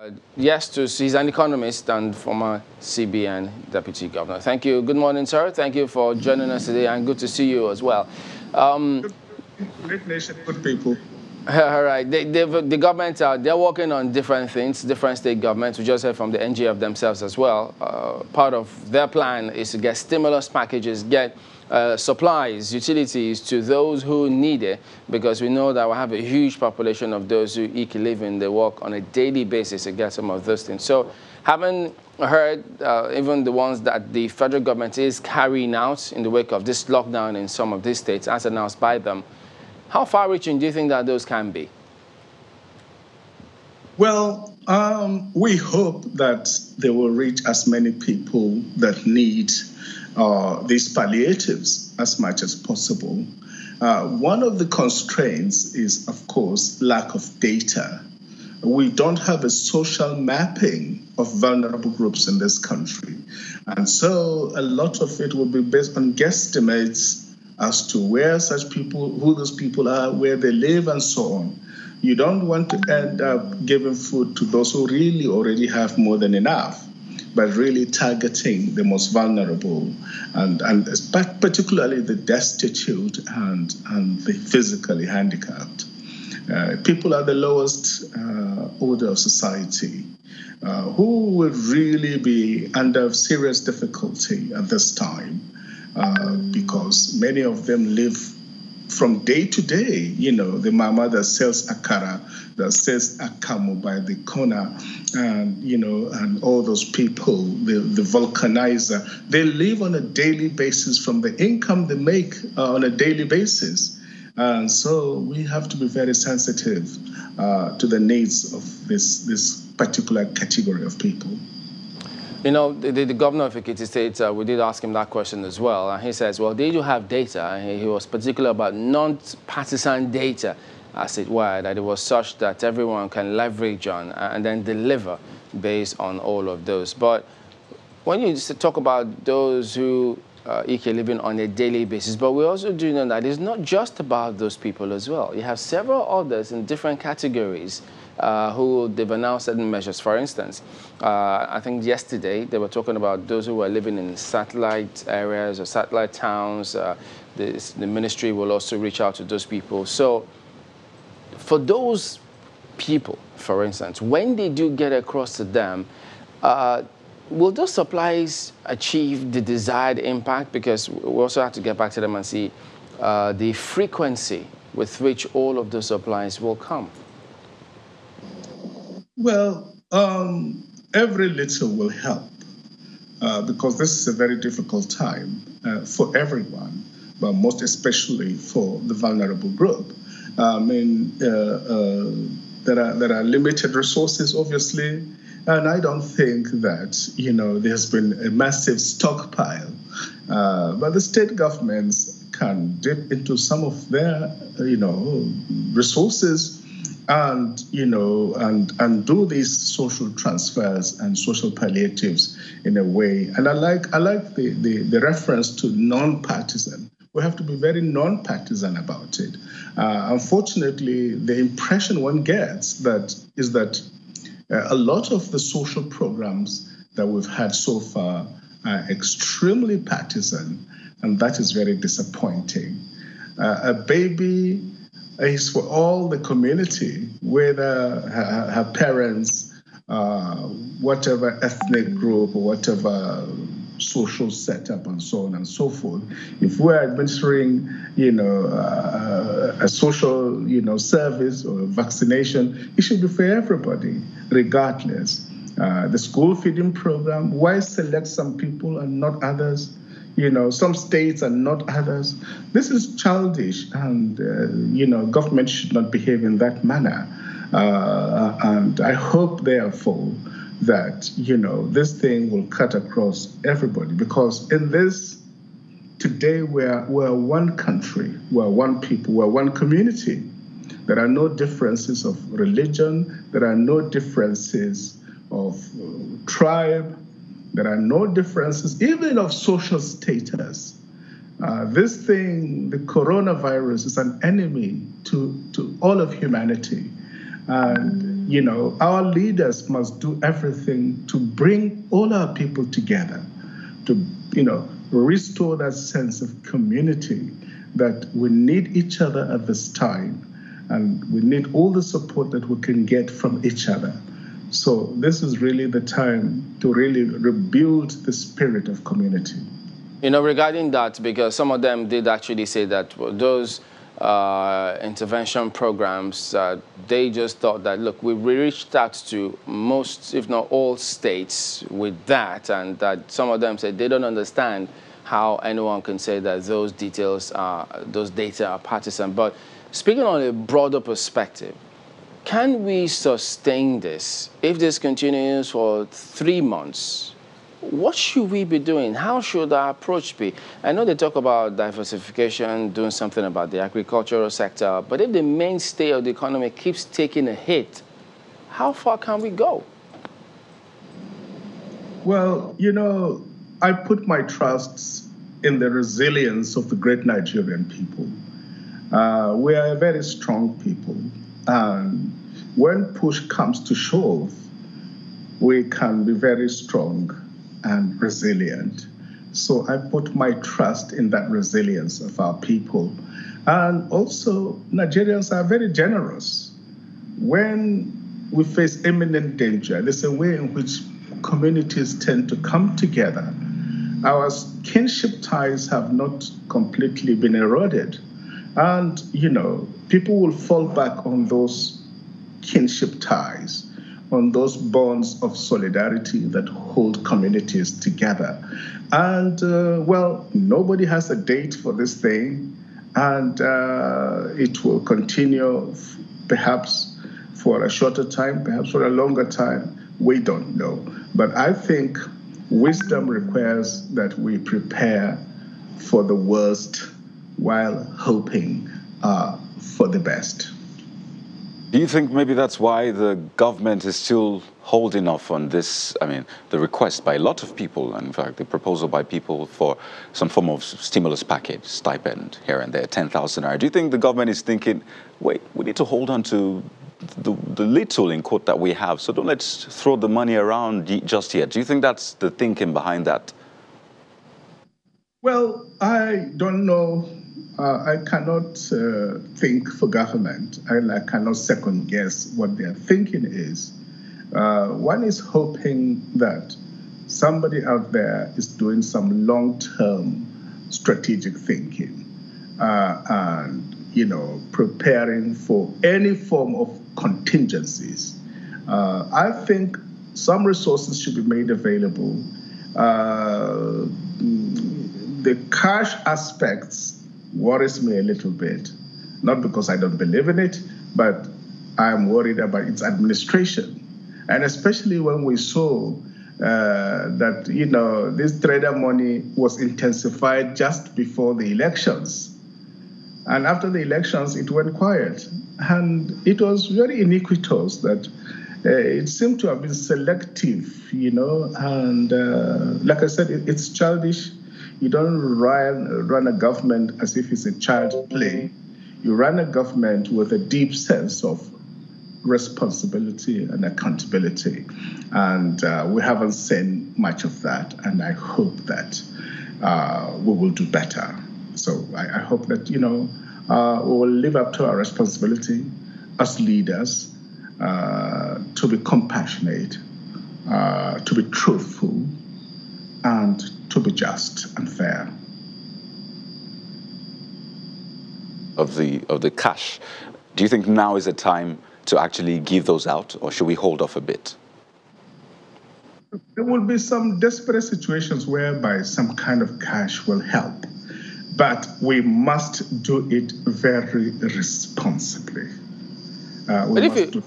Uh, yes, to, he's an economist and former CBN deputy governor. Thank you. Good morning, sir. Thank you for joining us today, and good to see you as well. Um, Great nation, good people. All right. They, the government, uh, they're working on different things, different state governments. We just heard from the NGF themselves as well. Uh, part of their plan is to get stimulus packages, get uh, supplies, utilities to those who need it, because we know that we have a huge population of those who eke a living, they work on a daily basis to get some of those things. So having heard uh, even the ones that the federal government is carrying out in the wake of this lockdown in some of these states, as announced by them, how far-reaching do you think that those can be? Well, um, we hope that they will reach as many people that need uh, these palliatives as much as possible. Uh, one of the constraints is, of course, lack of data. We don't have a social mapping of vulnerable groups in this country. And so a lot of it will be based on guesstimates as to where such people, who those people are, where they live, and so on. You don't want to end up giving food to those who really already have more than enough but really targeting the most vulnerable and, and particularly the destitute and, and the physically handicapped. Uh, people at the lowest uh, order of society uh, who would really be under serious difficulty at this time uh, because many of them live from day to day. You know, the mama that sells akara, that sells akamu by the corner, and you know, and all those people, the, the vulcanizer, they live on a daily basis from the income they make uh, on a daily basis. And so we have to be very sensitive uh, to the needs of this, this particular category of people. You know, the, the, governor of Ekiti State, uh, we did ask him that question as well. And he says, well, they do have data. And he, was particular about non-partisan data, as it were, that it was such that everyone can leverage on and then deliver based on all of those. But when you talk about those who uh, eke living on a daily basis, but we also do know that it's not just about those people as well. You have several others in different categories uh, who they've announced certain measures. For instance, uh, I think yesterday they were talking about those who are living in satellite areas or satellite towns. Uh, this, the ministry will also reach out to those people. So for those people, for instance, when they do get across to them, uh, will those supplies achieve the desired impact? Because we also have to get back to them and see uh, the frequency with which all of the supplies will come. Well, um, every little will help uh, because this is a very difficult time uh, for everyone, but most especially for the vulnerable group. I mean, uh, uh there are there are limited resources, obviously, and I don't think that you know there's been a massive stockpile, uh, but the state governments can dip into some of their you know resources and you know and and do these social transfers and social palliatives in a way. And i like i like the the, the reference to non-partisan. We have to be very non-partisan about it. Uh, unfortunately the impression one gets that is that a lot of the social programs that we've had so far are extremely partisan and that is very disappointing uh, a baby is for all the community, whether her, her parents, uh, whatever ethnic group or whatever social setup and so on and so forth. If we're administering, you know, uh, a social, you know, service or vaccination, it should be for everybody, regardless. Uh, the school feeding program, why select some people and not others? you know, some states and not others. This is childish, and uh, you know, government should not behave in that manner. Uh, and I hope, therefore, that you know this thing will cut across everybody because in this today we're we're one country, we're one people, we're one community. There are no differences of religion. There are no differences of uh, tribe. There are no differences, even of social status. Uh, this thing, the coronavirus, is an enemy to, to all of humanity. And you know, our leaders must do everything to bring all our people together, to, you know, restore that sense of community that we need each other at this time and we need all the support that we can get from each other. So this is really the time to really rebuild the spirit of community. You know, regarding that, because some of them did actually say that those uh, intervention programs, uh, they just thought that, look, we reached out to most, if not all states with that, and that some of them said they don't understand how anyone can say that those details are, those data are partisan. But speaking on a broader perspective, can we sustain this if this continues for three months? what should we be doing? How should our approach be? I know they talk about diversification, doing something about the agricultural sector, but if the mainstay of the economy keeps taking a hit, how far can we go? Well, you know, I put my trusts in the resilience of the great Nigerian people. Uh, we are a very strong people. And when push comes to shove, we can be very strong and resilient. So I put my trust in that resilience of our people. And also, Nigerians are very generous. When we face imminent danger, there's a way in which communities tend to come together. Our kinship ties have not completely been eroded. And, you know, people will fall back on those kinship ties on those bonds of solidarity that hold communities together. And uh, well, nobody has a date for this thing, and uh, it will continue perhaps for a shorter time, perhaps for a longer time. We don't know. But I think wisdom requires that we prepare for the worst while hoping uh, for the best. Do you think maybe that's why the government is still holding off on this? I mean, the request by a lot of people, in fact, the proposal by people for some form of stimulus package, stipend here and there, 10,000 naira. Do you think the government is thinking, wait, we need to hold on to the, the little in quote that we have, so don't let's throw the money around just yet? Do you think that's the thinking behind that? Well, I don't know I cannot uh, think for government, and I cannot second guess what their thinking is. Uh, one is hoping that somebody out there is doing some long term strategic thinking uh, and you know preparing for any form of contingencies. Uh, I think some resources should be made available. Uh, the cash aspects worries me a little bit. Not because I don't believe in it, but I'm worried about its administration. And especially when we saw uh, that, you know, this TraderMoni was intensified just before the elections. And after the elections, it went quiet. And it was very iniquitous that uh, it seemed to have been selective, you know, and uh, like I said, it, it's childish you don't run, run a government as if it's a child's play. You run a government with a deep sense of responsibility and accountability. And uh, we haven't seen much of that. And I hope that uh, we will do better. So I, I hope that, you know, uh, we will live up to our responsibility as leaders uh, to be compassionate, uh, to be truthful, and to be just and fair. Of the, of the cash, do you think now is the time to actually give those out, or should we hold off a bit? There will be some desperate situations whereby some kind of cash will help, but we must do it very responsibly. Uh, but if you,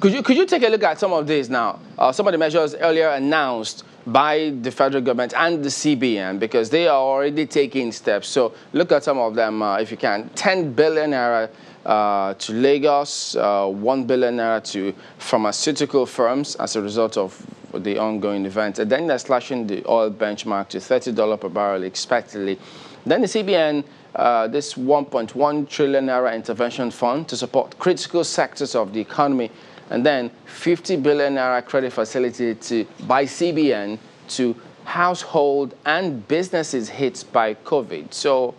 could you could you take a look at some of these now? Uh, some of the measures earlier announced by the federal government and the CBN because they are already taking steps. So look at some of them uh, if you can. 10 billion naira uh, to Lagos, uh, 1 billion naira to pharmaceutical firms as a result of the ongoing event. And then they're slashing the oil benchmark to $30 per barrel expectedly. Then the CBN uh, this 1.1 trillion naira intervention fund to support critical sectors of the economy, and then 50 billion naira credit facility to, by CBN to household and businesses hit by COVID. So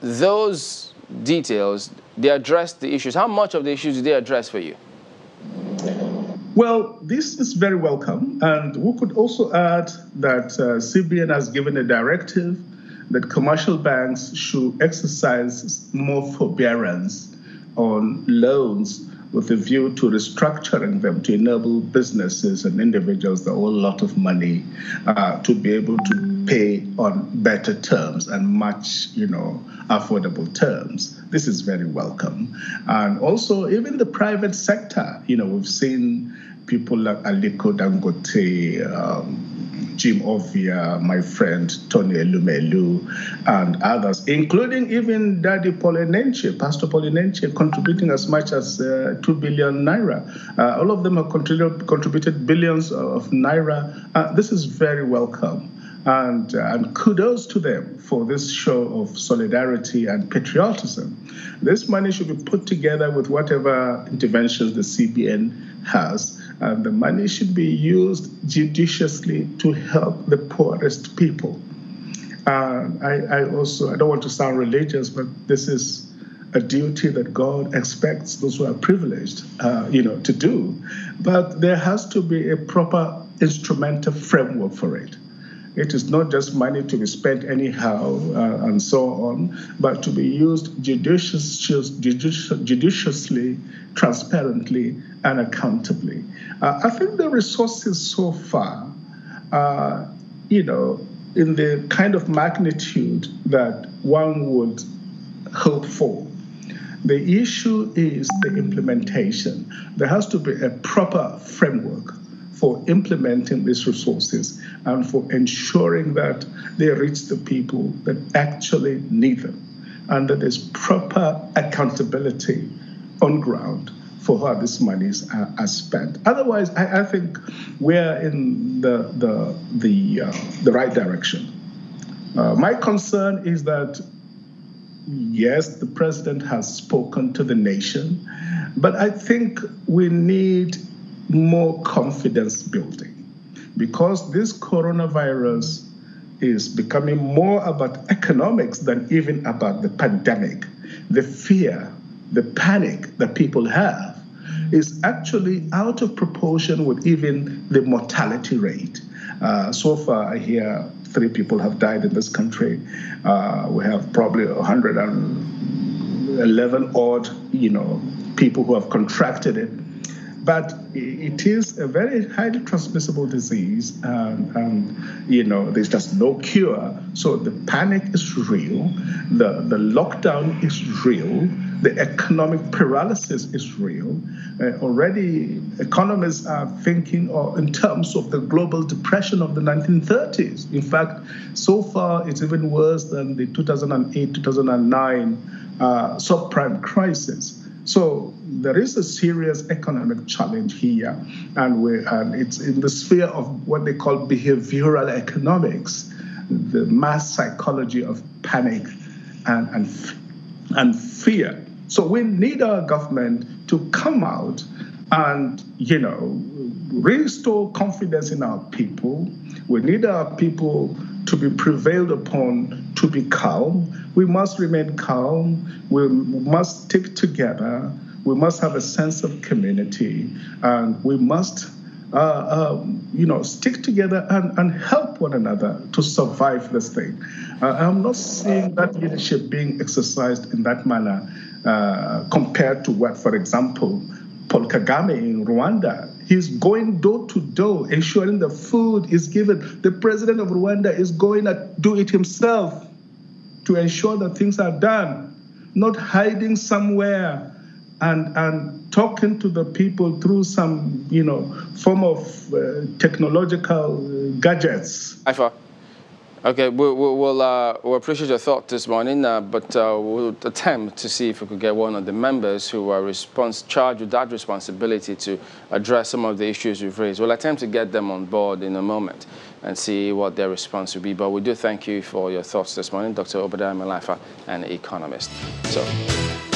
those details, they address the issues. How much of the issues did they address for you? Well, this is very welcome. And we could also add that uh, CBN has given a directive that commercial banks should exercise more forbearance on loans with a view to restructuring them to enable businesses and individuals that whole lot of money uh, to be able to pay on better terms and much, you know, affordable terms. This is very welcome. And also, even the private sector, you know, we've seen people like Aliko Dangote, um, Jim Ovia, my friend Tony Elumelu, and others, including even Daddy Paul Enenche, Pastor Paul Enenche, contributing as much as uh, 2 billion naira. Uh, all of them have contributed, contributed billions of naira. Uh, this is very welcome. And, uh, and kudos to them for this show of solidarity and patriotism. This money should be put together with whatever interventions the CBN has and the money should be used judiciously to help the poorest people. Uh, I, I also, I don't want to sound religious, but this is a duty that God expects those who are privileged, uh, you know, to do. But there has to be a proper instrumental framework for it. It is not just money to be spent anyhow uh, and so on, but to be used judicious, judicious, judiciously, transparently, and accountably. Uh, I think the resources so far, are, you know, in the kind of magnitude that one would hope for. The issue is the implementation. There has to be a proper framework for implementing these resources and for ensuring that they reach the people that actually need them and that there's proper accountability on ground for how these monies are, are spent. Otherwise, I, I, think we're in the, the, the, uh, the right direction. Uh, my concern is that, yes, the president has spoken to the nation, but I think we need more confidence building because this coronavirus is becoming more about economics than even about the pandemic. The fear, the panic that people have is actually out of proportion with even the mortality rate. Uh, so far, I hear three people have died in this country. Uh, we have probably 111 odd, you know, people who have contracted it but it is a very highly transmissible disease, and, and, you know there's just no cure. So the panic is real, the the lockdown is real, the economic paralysis is real. Uh, already, economists are thinking in terms of the global depression of the 1930s. In fact, so far it's even worse than the 2008-2009 uh, subprime crisis. So there is a serious economic challenge here, and, we, and it's in the sphere of what they call behavioral economics, the mass psychology of panic and, and, and fear. So we need our government to come out and, you know, restore confidence in our people. We need our people to be prevailed upon to be calm. We must remain calm. We must stick together. We must have a sense of community. And we must, uh, um, you know, stick together and, and help one another to survive this thing. Uh, I'm not seeing that leadership being exercised in that manner uh, compared to what, for example, Paul Kagame in Rwanda. He's going door to door, ensuring the food is given. The president of Rwanda is going to do it himself to ensure that things are done, not hiding somewhere and, and talking to the people through some, you know, form of uh, technological uh, gadgets. Ifa, Okay, we, we, we'll, uh, we'll appreciate your thought this morning, uh, but uh, we'll attempt to see if we could get one of the members who are response, charged with that responsibility to address some of the issues we've raised. We'll attempt to get them on board in a moment and see what their response will be. But we do thank you for your thoughts this morning, Dr. Obadiah Mailafia, an economist. So.